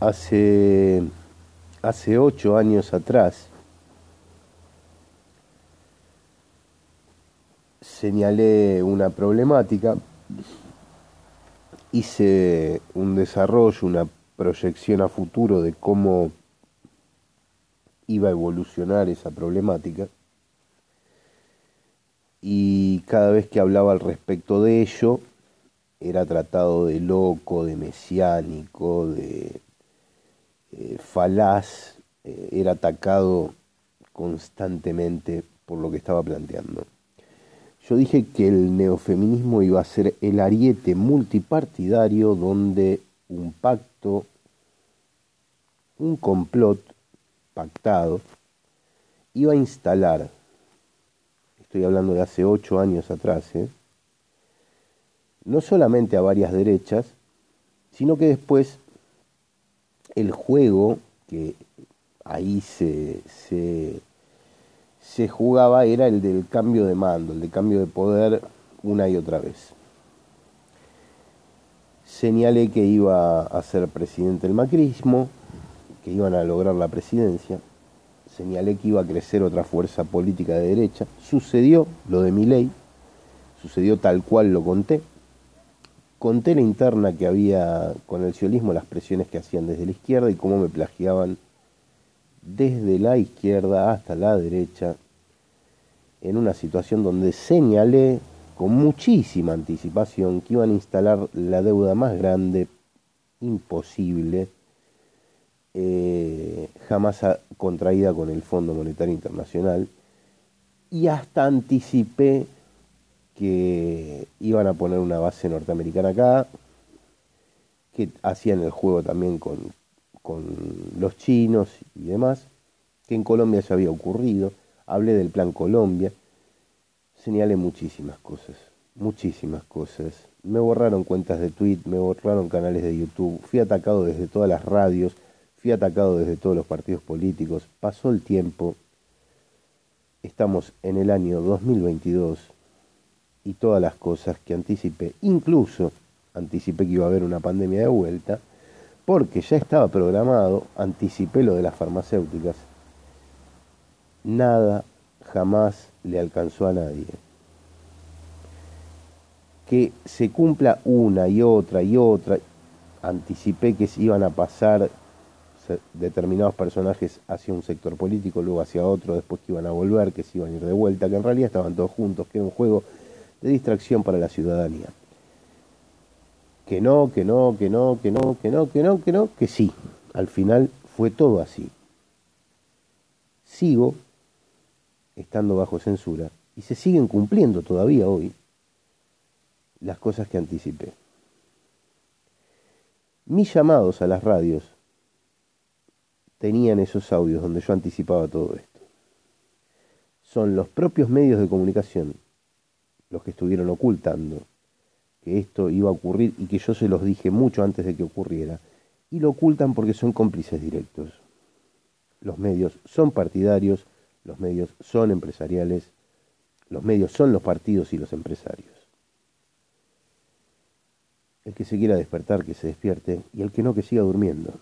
hace, hace ocho años atrás señalé una problemática, hice un desarrollo, una proyección a futuro de cómo iba a evolucionar esa problemática y cada vez que hablaba al respecto de ello era tratado de loco, de mesiánico, de eh, falaz, eh, era atacado constantemente por lo que estaba planteando. Yo dije que el neofeminismo iba a ser el ariete multipartidario donde un pacto, un complot pactado, iba a instalar, estoy hablando de hace ocho años atrás, ¿eh? no solamente a varias derechas, sino que después el juego que ahí se, se, jugaba era el del cambio de mando, el de cambio de poder una y otra vez. Señalé que iba a ser presidente el macrismo, que iban a lograr la presidencia. Señalé que iba a crecer otra fuerza política de derecha. Sucedió lo de mi ley, sucedió tal cual lo conté conté la interna que había con el sionismo, las presiones que hacían desde la izquierda y cómo me plagiaban desde la izquierda hasta la derecha, en una situación donde señalé con muchísima anticipación que iban a instalar la deuda más grande imposible, eh, jamás contraída con el Fondo Monetario Internacional, y hasta anticipé que iban a poner una base norteamericana acá, que hacían el juego también con, con los chinos y demás, que en Colombia ya había ocurrido, hablé del Plan Colombia, señalé muchísimas cosas, muchísimas cosas. Me borraron cuentas de tweet, me borraron canales de YouTube, fui atacado desde todas las radios, fui atacado desde todos los partidos políticos, pasó el tiempo, estamos en el año 2022 y todas las cosas que anticipé, incluso anticipé que iba a haber una pandemia de vuelta, porque ya estaba programado, anticipé lo de las farmacéuticas, nada jamás le alcanzó a nadie. Que se cumpla una y otra y otra, anticipé que se iban a pasar determinados personajes hacia un sector político, luego hacia otro, después que iban a volver, que se iban a ir de vuelta, que en realidad estaban todos juntos, que era un juego de distracción para la ciudadanía. Que no, que no, que no, que no, que no, que no, que no, que sí. Al final fue todo así. Sigo estando bajo censura y se siguen cumpliendo todavía hoy las cosas que anticipé. Mis llamados a las radios tenían esos audios donde yo anticipaba todo esto. Son los propios medios de comunicación los que estuvieron ocultando que esto iba a ocurrir y que yo se los dije mucho antes de que ocurriera. Y lo ocultan porque son cómplices directos. Los medios son partidarios, los medios son empresariales, los medios son los partidos y los empresarios. El que se quiera despertar, que se despierte, y el que no, que siga durmiendo.